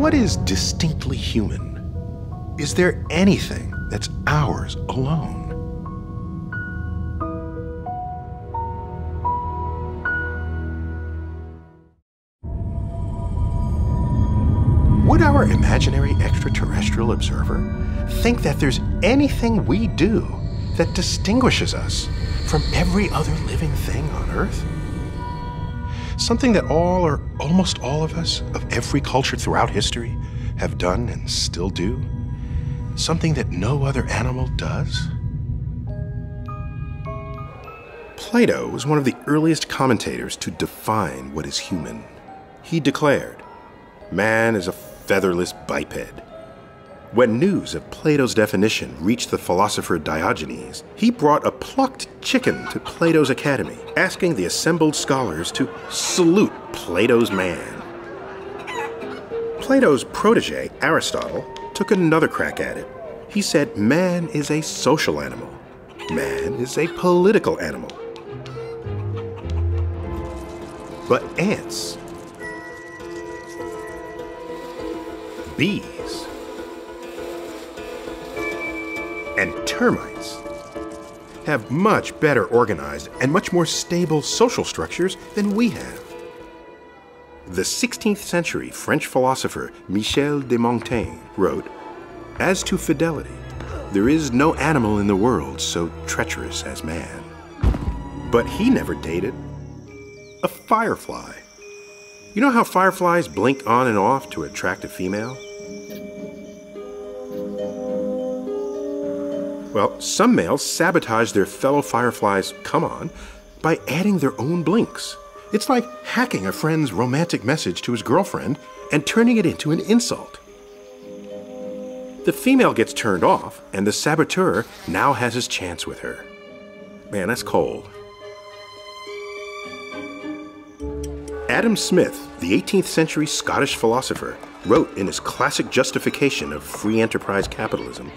what is distinctly human? Is there anything that's ours alone? Would our imaginary extraterrestrial observer think that there's anything we do that distinguishes us from every other living thing on Earth? Something that all or almost all of us, of every culture throughout history, have done and still do? Something that no other animal does? Plato was one of the earliest commentators to define what is human. He declared, Man is a featherless biped. When news of Plato's definition reached the philosopher Diogenes, he brought a plucked chicken to Plato's academy, asking the assembled scholars to salute Plato's man. Plato's protege, Aristotle, took another crack at it. He said man is a social animal, man is a political animal. But ants bees, and termites have much better organized and much more stable social structures than we have. The 16th century French philosopher Michel de Montaigne wrote As to fidelity, there is no animal in the world so treacherous as man. But he never dated a firefly. You know how fireflies blink on and off to attract a female? Well, some males sabotage their fellow fireflies' come on by adding their own blinks. It's like hacking a friend's romantic message to his girlfriend and turning it into an insult. The female gets turned off, and the saboteur now has his chance with her. Man, that's cold. Adam Smith, the 18th century Scottish philosopher, wrote in his classic justification of free enterprise capitalism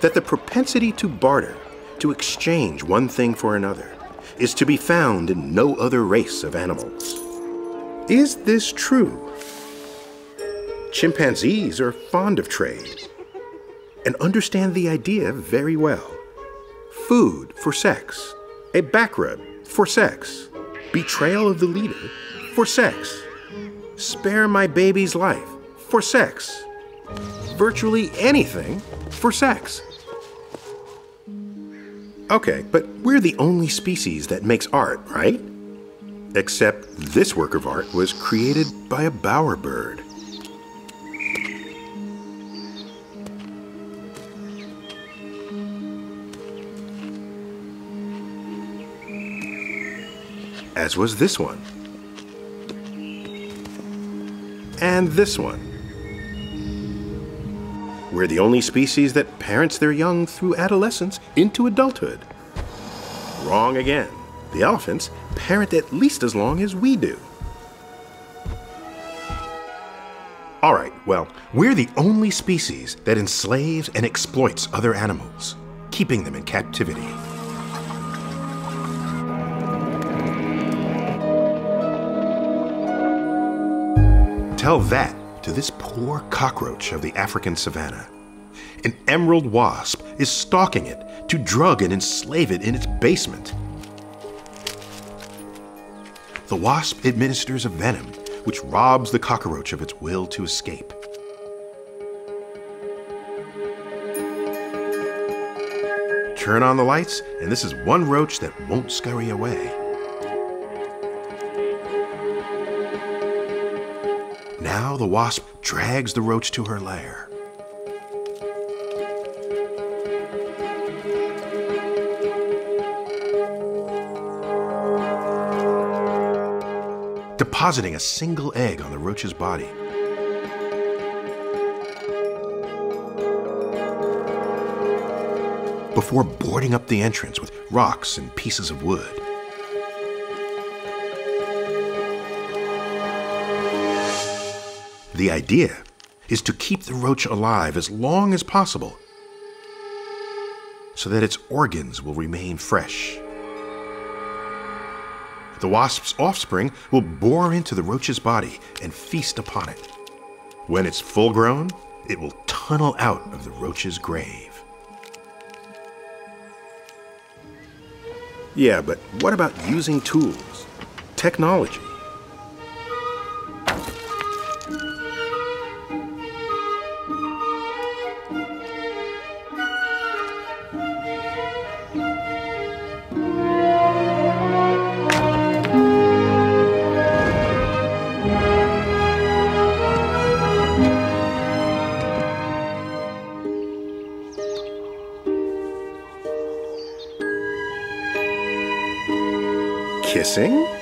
that the propensity to barter, to exchange one thing for another, is to be found in no other race of animals. Is this true? Chimpanzees are fond of trade and understand the idea very well. Food for sex, a back rub for sex, betrayal of the leader for sex, spare my baby's life for sex, virtually anything for sex. Okay, but we're the only species that makes art, right? Except this work of art was created by a bowerbird. As was this one. And this one. We're the only species that parents their young through adolescence into adulthood. Wrong again. The elephants parent at least as long as we do. All right, well, we're the only species that enslaves and exploits other animals, keeping them in captivity. Tell that to this poor cockroach of the African savannah. An emerald wasp is stalking it to drug and enslave it in its basement. The wasp administers a venom which robs the cockroach of its will to escape. Turn on the lights, and this is one roach that won't scurry away. Now the wasp drags the roach to her lair. Depositing a single egg on the roach's body. Before boarding up the entrance with rocks and pieces of wood. The idea is to keep the roach alive as long as possible so that its organs will remain fresh. The wasp's offspring will bore into the roach's body and feast upon it. When it's full grown, it will tunnel out of the roach's grave. Yeah, but what about using tools? Technology? Kissing?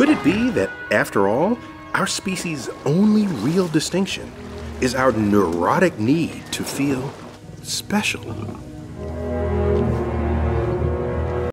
Could it be that, after all, our species' only real distinction is our neurotic need to feel special?